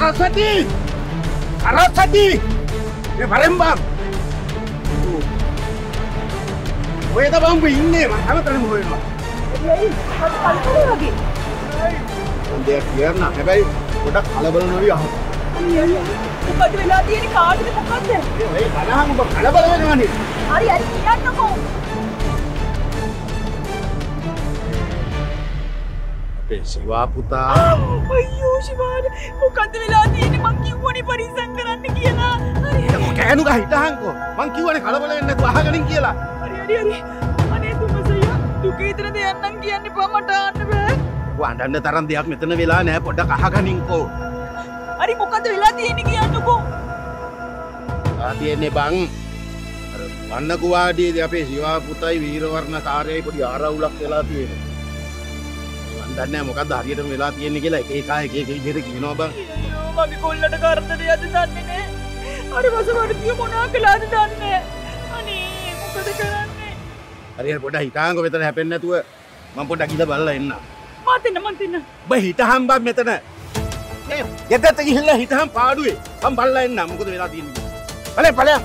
සරස්වති සරස්වති මේ වරෙන් බං ඔයද බං උඹ ඉන්නේ? මම හැමතැනම හොයනවා. මම දෙයක් කියන්න. හැබැයි පොඩක් කලබල නොවී අහන්න මොකද වෙලා තියෙන කාටද මොකද්ද? ඒ බලහන් උඹ කලබල වෙනවනේ. හරි හරි කියන්නකෝ. අපේ සිවා පුතා අයියෝ ශිවාන මොකද්ද වෙලා තියෙන්නේ මං කිව්වනේ පරිස්සම් කරන්න කියලා. හරි කෑනු ගහ හිටහන්කෝ මං කිව්වනේ කලබල වෙන්නේ නැතුව අහගනින් කියලා හරි හරි හරි. අනේ තුමසయ్యා දුකේ ඉතන දෙයන්නම් කියන්න එපා මට ආන්න බෑ. ඔය අඬන්න තරම් දෙයක් මෙතන වෙලා නැහැ පොඩ්ඩක් අහගනින්කෝ හරි මොකද්ද වෙලා තියෙන්නේ කියන්නකෝ. ආ තියෙන්නේ බං අර වන්න කුවාඩියේදී අපේ සිවා පුතයි වීරවර්ණ කාර්යයි පොඩි ආරවුලක් වෙලා තියෙනවා දන්නේ නැහැ මොකද්ද හරියටම වෙලා තියෙන්නේ කියලා එක එක එක එක විදිහට කියනවා බං මගේ කොල්ලට කරදරයක්ද දන්නේ නෑ. හරි වසවර්තිය මොනා කළාද දන්නේ. අනේ මොකද කරන්නේ? හරියට පොඩ්ඩක් හිතාංගෝ මෙතන හැපෙන්නේ නැතුව මම පොඩ්ඩක් ගිහලා බලලා එන්න මතෙන්න මතෙන්න. ඔබ හිටහම් බං මෙතන ගෙදරට ගිහිල්ලා හිටහම් පාඩුවේ මම බලලා එන්න මොකද වෙලා තියෙන්නේ බලේ බලයන්